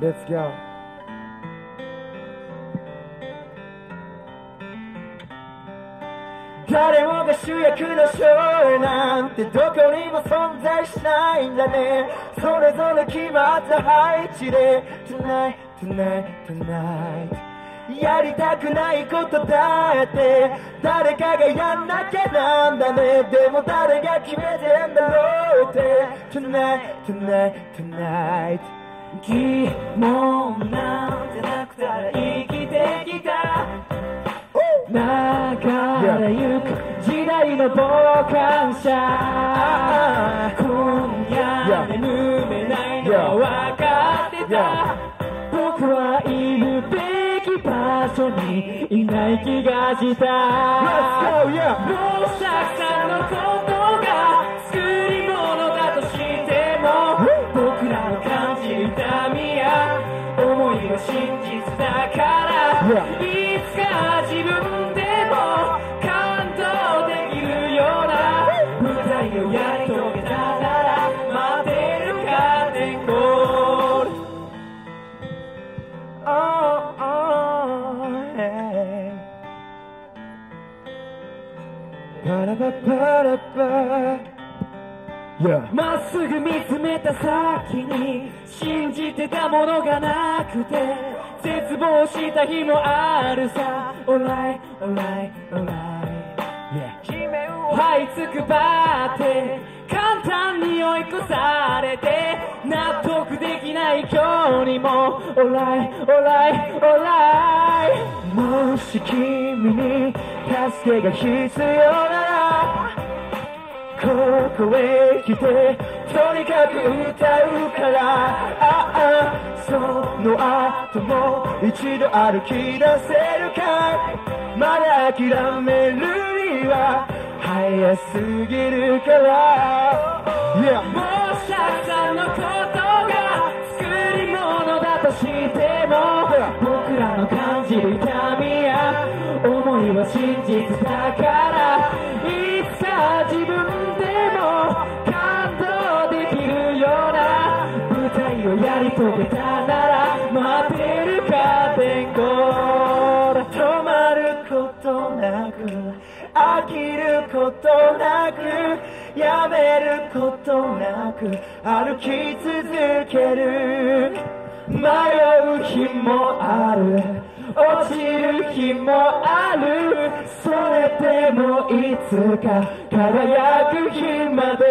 Let's go. 誰もが主役のショーなんてどこにも存在しないんだね。それぞれ決まった配置で。Tonight, tonight, tonight. やりたくないことだって誰かがやんなきゃなんだね。でも誰が決めてんだろうって。Tonight, tonight, tonight 疑問なんてなくたら生きてきた。流れゆく時代の傍観者。今夜眠れないのは分かってた所にいない気がした。もうたくさんのことが作り物だとしても僕らの感じる痛みや思いは真実だからいつか自分でも感動できるような舞台をやり遂げたパラパパラパ.まっすぐ見つめた先に信じてたものがなくて絶望した日もあるさ。Alright, alright, alright Yeah. 這いつくばって簡単に追い越されて納得できない今日にも。Alright, alright, alright もし君に助けが必要ならここへ来てとにかく歌うから。ああその後も一度歩き出せるか。まだ諦めるには早すぎるから。Yeah もうたくさんのことが作り物だとしてもじる痛みや思いは真実だからいつか自分でも感動できるような舞台をやり遂げたなら待てるカーテンコール止まることなく飽きることなくやめることなく歩き続ける。迷う日もある。落ちる日もある。それでもいつか輝く日まで。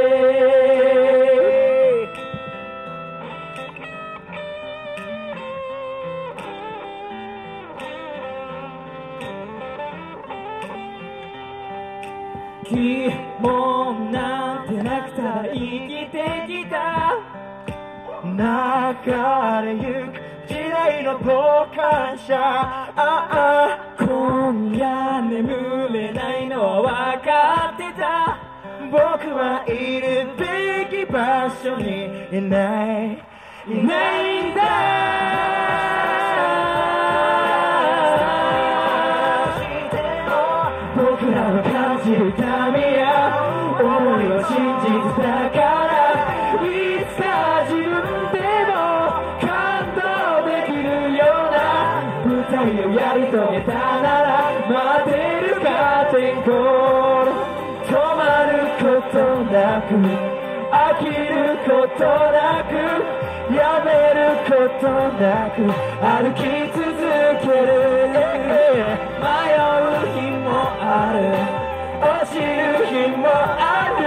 疑問なんてなくたら生きてきた。流れゆく。時代の傍観者。ああ今夜眠れないのは分かってた。僕はいるべき場所にいないいないんだ。僕らの感じる痛み舞台をやり遂げたなら待てるカーテンコール止まることなく飽きることなくやめることなく歩き続ける。迷う日もある。落ちる日もある。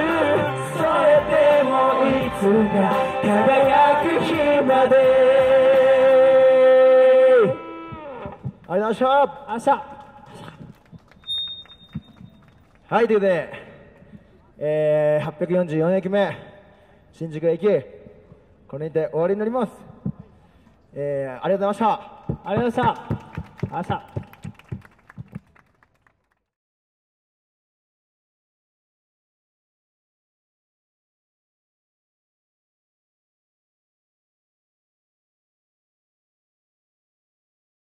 それでもいつか輝く日まで。ありがとうございました明日はい、ということで、えー、844駅目、新宿駅、これにて終わりになります。えー、ありがとうございました。ありがとうございました明日